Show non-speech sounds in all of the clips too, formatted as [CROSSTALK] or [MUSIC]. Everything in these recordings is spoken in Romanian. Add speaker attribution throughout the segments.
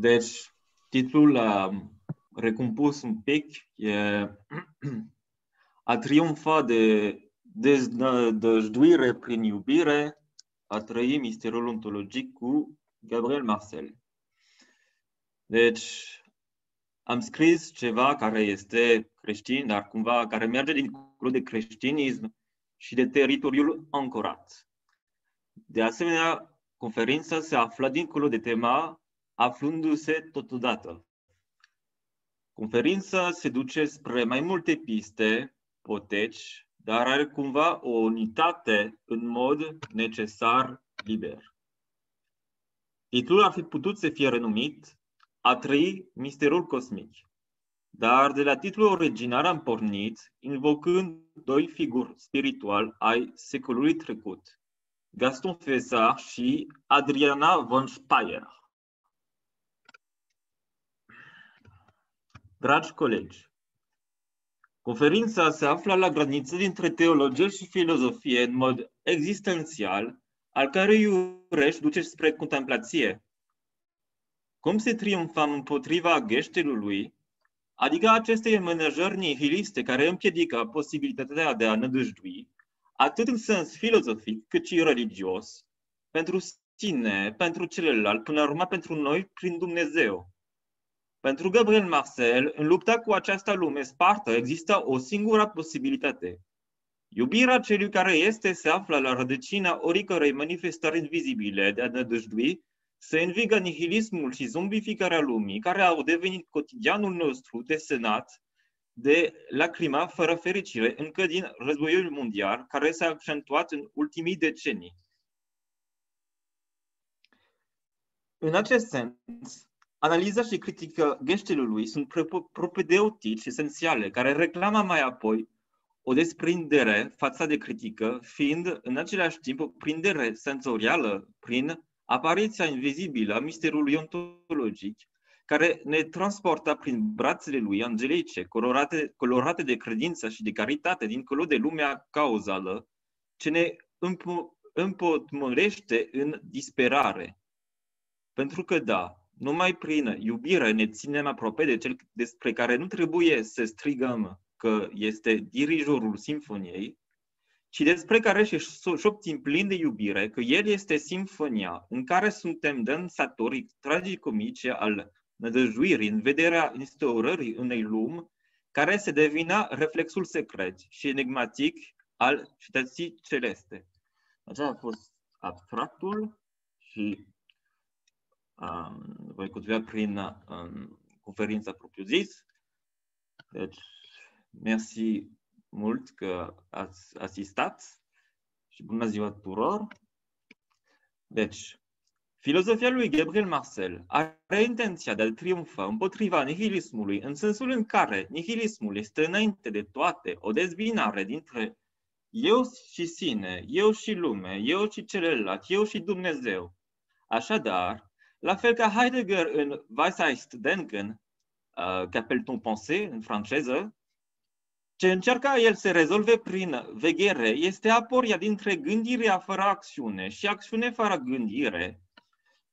Speaker 1: Deci, titlul uh, recompus un pic e [CLEARS THROAT] A triumfa de deznădăjduire prin iubire, a trăi misterul ontologic cu Gabriel Marcel. Deci, am scris ceva care este creștin, dar cumva care merge dincolo de creștinism și de teritoriul ancorat. De asemenea, conferința se află dincolo de tema, aflându-se totodată. Conferința se duce spre mai multe piste, poteci, dar are cumva o unitate în mod necesar liber. Titlul ar fi putut să fie renumit A trăi misterul cosmic, dar de la titlul original am pornit invocând doi figuri spirituali ai secolului trecut, Gaston Fessard și Adriana von Speyer. Dragi colegi, conferința se află la graniță dintre teologie și filozofie în mod existențial, al cărui ureș duce spre contemplație. Cum se triumfăm împotriva gheștelului, adică acestei menajări nihiliste care împiedică posibilitatea de a nădăjdui, atât în sens filozofic cât și religios, pentru sine, pentru celălalt, până la urmă pentru noi, prin Dumnezeu. Pentru Gabriel Marcel, în lupta cu această lume spartă, există o singură posibilitate. Iubirea celui care este se află la rădăcina oricărei manifestări invizibile de a nădăjdui, să învigă nihilismul și zombificarea lumii, care au devenit cotidianul nostru desenat de lacrima fără fericire încă din războiul mondial, care s-a accentuat în ultimii decenii. În acest sens, Analiza și critică gheștelului sunt propedeutici esențiale, care reclamă mai apoi o desprindere față de critică, fiind în același timp o prindere senzorială prin apariția invizibilă a misterului ontologic, care ne transportă prin brațele lui angelice, colorate, colorate de credință și de caritate, dincolo de lumea cauzală, ce ne împotmolește în disperare. Pentru că, da, numai prin iubire ne ținem aproape de cel despre care nu trebuie să strigăm că este dirijorul simfoniei, ci despre care și șoptim plin de iubire că el este simfonia în care suntem dansatori tragicomice al nădăjuirii în vederea instaurării unei lumi care se devină reflexul secret și enigmatic al cetății celeste. Aceasta a fost abstractul și um, voi continua prin um, conferința propriu-zis. Deci, mersi mult că ați asistat și bună ziua tuturor. Deci, filozofia lui Gabriel Marcel are intenția de a triumfa împotriva nihilismului în sensul în care nihilismul este înainte de toate o dezbinare dintre eu și sine, eu și lume, eu și celălalt, eu și Dumnezeu. Așadar, la fel ca Heidegger în Weisheitsdenken, uh, qu'appelle-t-on pensée în franceză, ce încerca el să rezolve prin veghere este aporia dintre gândirea fără acțiune și acțiune fără gândire.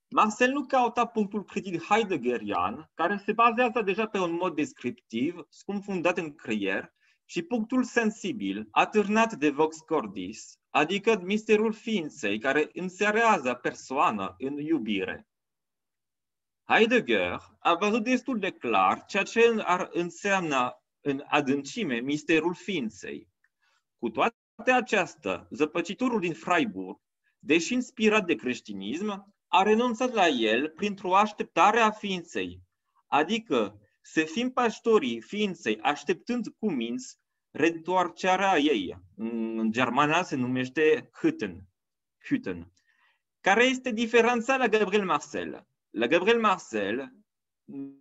Speaker 1: Marcel nu cauta punctul critic heideggerian, care se bazează deja pe un mod descriptiv, scumfundat în creier, și punctul sensibil, atârnat de vox cordis, adică misterul ființei care înserează persoana în iubire. Heidegger a văzut destul de clar ceea ce ar însemna în adâncime misterul ființei. Cu toate acestea, zăpăcitorul din Freiburg, deși inspirat de creștinism, a renunțat la el printr-o așteptare a ființei, adică să fim pastorii ființei așteptând cu minți reîntoarcerea ei. În germană se numește Hütten, Hütten, care este diferența la Gabriel Marcel. La Gabriel Marcel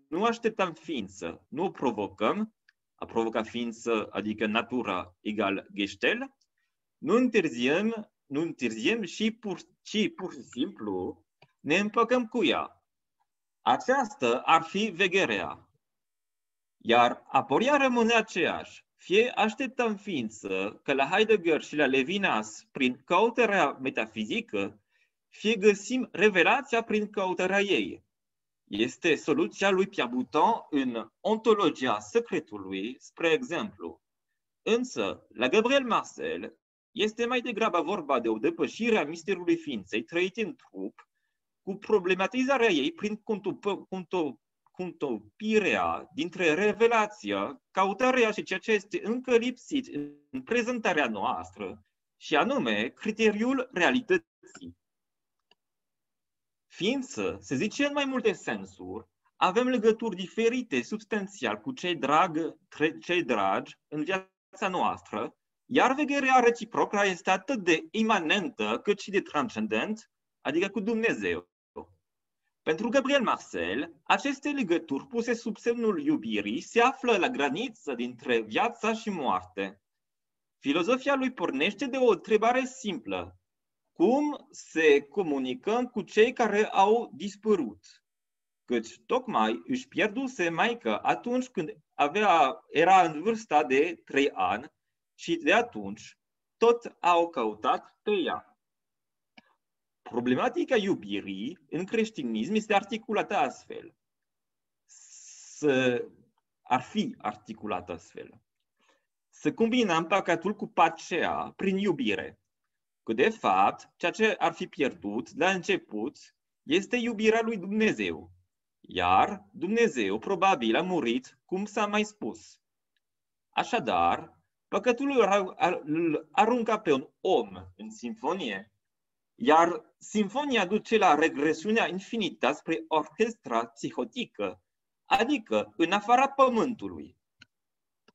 Speaker 1: nu așteptăm ființă, nu o provocăm, a provoca ființă, adică natura egal gestel, nu întârziem, nu întârziem și pur, ci pur și simplu ne împăcăm cu ea. Aceasta ar fi vegherea. Iar aporia rămâne aceeași. Fie așteptăm ființă că la Heidegger și la Levinas, prin căutarea metafizică, fie găsim revelația prin căutarea ei. este soluția lui Pierre Bouton în Ontologia secretului, spre exemplu. Însă, la Gabriel Marcel, este mai degrabă vorba de o depășire a misterului ființei trăite în trup, cu problematizarea ei prin contopirea dintre revelația, căutarea și ceea ce este încă lipsit în prezentarea noastră, și anume criteriul realității. Ființă, se zice în mai multe sensuri, avem legături diferite substanțial cu cei, drag, cei dragi în viața noastră, iar vegherea reciprocă este atât de imanentă cât și de transcendent, adică cu Dumnezeu. Pentru Gabriel Marcel, aceste legături puse sub semnul iubirii se află la graniță dintre viața și moarte. Filozofia lui pornește de o întrebare simplă. Cum se comunicăm cu cei care au dispărut? Căci tocmai își pierduse maică atunci când avea, era în vârsta de trei ani și de atunci tot au căutat pe ea. Problematica iubirii în creștinism este articulată astfel. Să ar fi articulată astfel. Să combinăm păcatul cu pacea prin iubire. Că de fapt, ceea ce ar fi pierdut la început este iubirea lui Dumnezeu. Iar Dumnezeu probabil a murit, cum s-a mai spus. Așadar, păcatul îl arunca pe un om în sinfonie iar simfonia duce la regresiunea infinită spre orchestra psihotică, adică în afara pământului.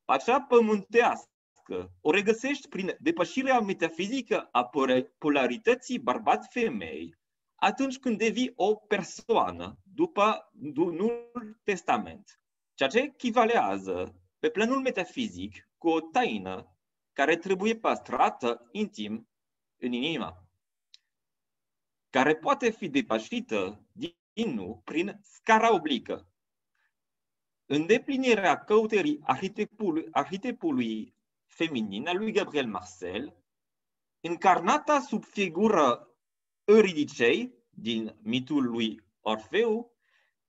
Speaker 1: Pacea pământească o regăsești prin depășirea metafizică a polarității bărbat-femei atunci când devii o persoană după Noul Testament, ceea ce echivalează pe planul metafizic cu o taină care trebuie păstrată intim în inimă care poate fi depășită din nou prin scara oblică. Îndeplinirea căutării arhetipului, arhetipului feminin al lui Gabriel Marcel, încarnată sub figură Euridicei din mitul lui Orfeu,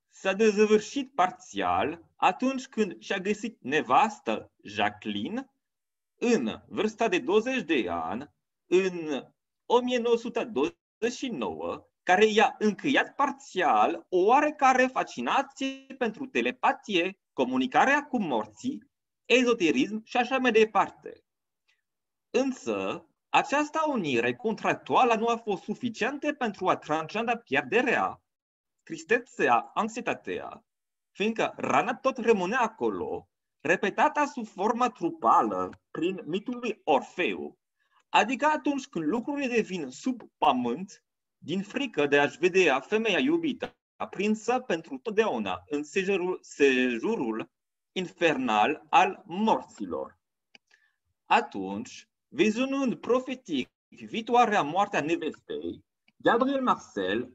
Speaker 1: s-a dezvârșit parțial atunci când și-a găsit nevastă Jacqueline în vârsta de 20 de ani, în 1920 29, care i-a încheiat parțial o oarecare fascinație pentru telepatie, comunicarea cu morții, ezoterism și așa mai departe. Însă, această unire contractuală nu a fost suficientă pentru a transcenda pierderea, tristețea, anxietatea, fiindcă rana tot rămâne acolo, repetată sub formă trupală prin mitul lui Orfeu, Adică atunci când lucrurile devin sub pământ, din frică de a-și vedea femeia iubită aprinsă pentru totdeauna în sejurul, sejurul infernal al morților. Atunci, vizionând profetic viitoarea moartea nevestei, Gabriel Marcel,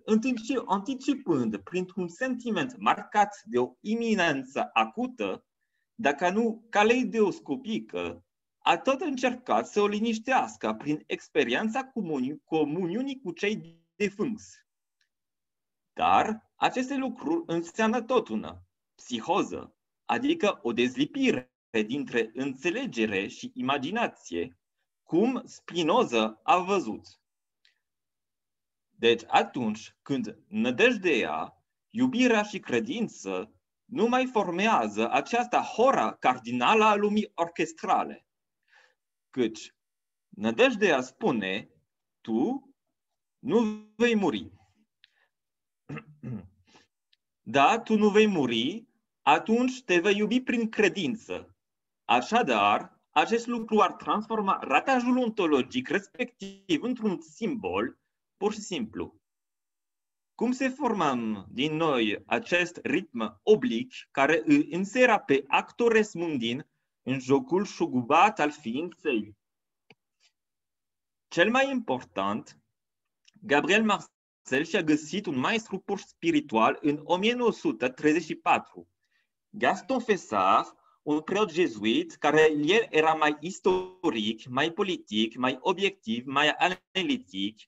Speaker 1: anticipând printr-un sentiment marcat de o iminență acută, dacă nu caleidoscopică, a tot încercat să o liniștească prin experiența comuni- comuniunii cu cei defunți. Dar aceste lucruri înseamnă tot una, psihoză, adică o dezlipire dintre înțelegere și imaginație, cum Spinoza a văzut. Deci atunci când nădejdea, iubirea și credință nu mai formează această hora cardinală a lumii orchestrale, Căci nădejdea spune, tu nu vei muri. [CLEARS THROAT] Da, tu nu vei muri, atunci te vei iubi prin credință. Așadar, acest lucru ar transforma ratajul ontologic respectiv într-un simbol pur și simplu. Cum se formăm din noi acest ritm oblic care îi insera pe actores mundin în jocul șugubat al ființei. Cel mai important, Gabriel Marcel și-a găsit un maestru pur spiritual în 1934. Gaston Fessard, un preot jezuit care el era mai istoric, mai politic, mai obiectiv, mai analitic,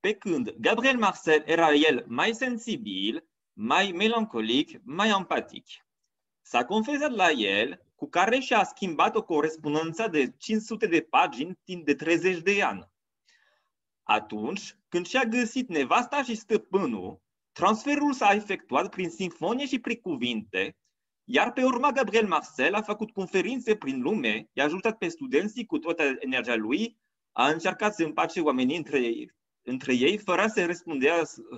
Speaker 1: pe când Gabriel Marcel era el mai sensibil, mai melancolic, mai empatic. S-a confesat la el, cu care și-a schimbat o corespondență de 500 de pagini timp de 30 de ani. Atunci, când și-a găsit nevasta și stăpânul, transferul s-a efectuat prin sinfonie și prin cuvinte, iar pe urma Gabriel Marcel a făcut conferințe prin lume, i-a ajutat pe studenții cu toată energia lui, a încercat să împace oamenii între ei, între ei fără să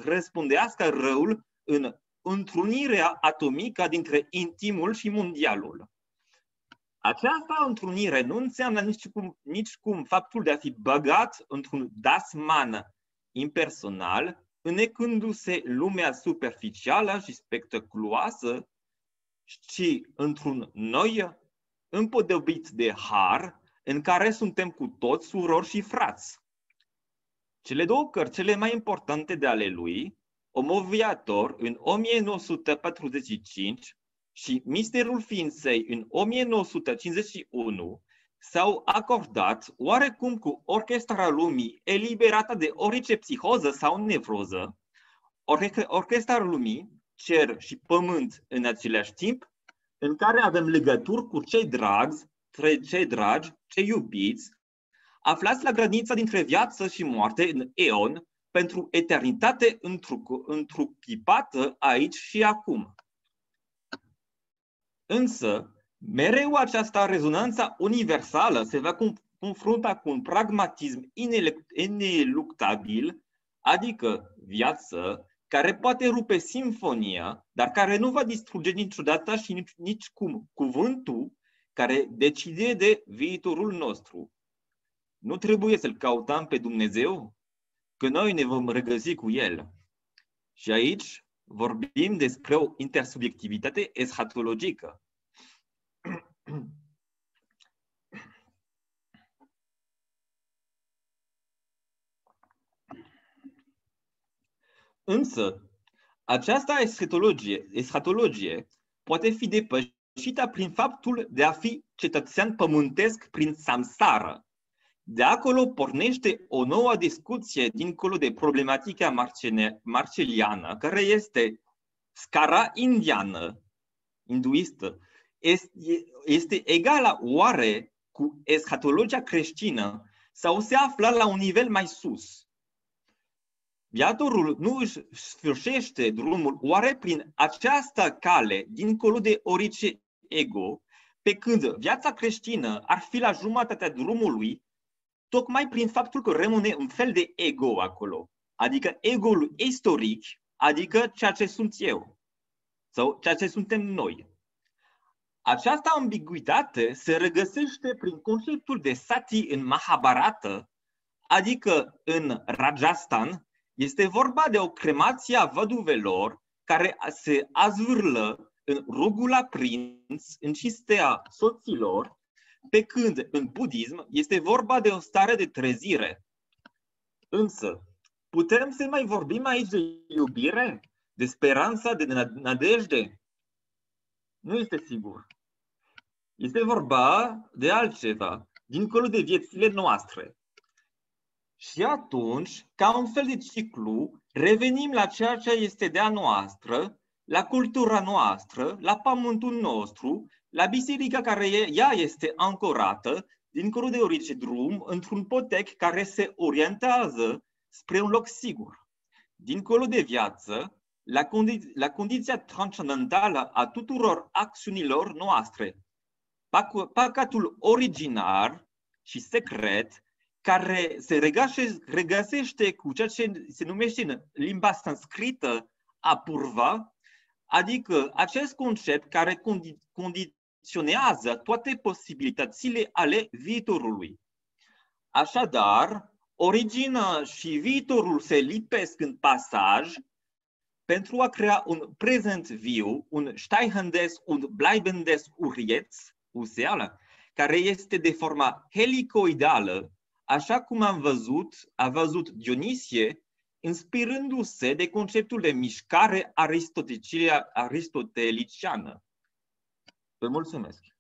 Speaker 1: răspundească răul în întrunirea atomică dintre intimul și mondialul. Această întrunire nu înseamnă nici cum, nici cum faptul de a fi băgat într-un dasman impersonal, înecându-se lumea superficială și spectaculoasă, ci într-un noi împodobit de har, în care suntem cu toți surori și frați. Cele două cărți cele mai importante de ale lui, Omoviator în 1945 și Misterul Ființei în 1951, s-au acordat oarecum cu orchestra lumii eliberată de orice psihoză sau nevroză, orchestra lumii, cer și pământ în același timp, în care avem legături cu cei dragi, cei dragi, cei iubiți, aflați la granița dintre viață și moarte în eon, pentru eternitate întruchipată aici și acum. Însă, mereu această rezonanță universală se va confrunta cu un pragmatism ineluctabil, adică viață, care poate rupe simfonia, dar care nu va distruge niciodată și nici, nici cum cuvântul care decide de viitorul nostru. Nu trebuie să-L cautăm pe Dumnezeu, că noi ne vom regăsi cu El. Și aici vorbim despre o intersubiectivitate eschatologică. [CLEARS THROAT] Însă, această eschatologie, eschatologie poate fi depășită prin faptul de a fi cetățean pământesc prin samsara. De acolo pornește o nouă discuție dincolo de problematica marceliană, care este scara indiană, hinduistă, este, este egală oare cu eschatologia creștină sau se află la un nivel mai sus? Viatorul nu își sfârșește drumul oare prin această cale, dincolo de orice ego, pe când viața creștină ar fi la jumătatea drumului, tocmai prin faptul că rămâne un fel de ego acolo, adică ego-ul istoric, adică ceea ce sunt eu sau ceea ce suntem noi. Această ambiguitate se regăsește prin conceptul de sati în Mahabharata, adică în Rajasthan, este vorba de o cremație a văduvelor care se azvârlă în rugul prinț, în cistea soților, pe când în budism este vorba de o stare de trezire. Însă, putem să mai vorbim aici de iubire, de speranță, de nădejde? Nu este sigur. Este vorba de altceva, dincolo de viețile noastre. Și atunci, ca un fel de ciclu, revenim la ceea ce este de a noastră, la cultura noastră, la pământul nostru, la biserica care ea este ancorată, dincolo de orice drum, într-un potec care se orientează spre un loc sigur. Dincolo de viață, la, condi- la condiția transcendentală a tuturor acțiunilor noastre. Păcatul originar și secret care se regăsește cu ceea ce se numește în limba sanscrită apurva, adică acest concept care condi- condiționează toate posibilitățile ale viitorului. Așadar, originea și viitorul se lipesc în pasaj pentru a crea un prezent viu, un steigendes un bleibendes urieț, useală, care este de forma helicoidală, așa cum am văzut, a văzut Dionisie, inspirându-se de conceptul de mișcare aristoteliciană. Vă mulțumesc!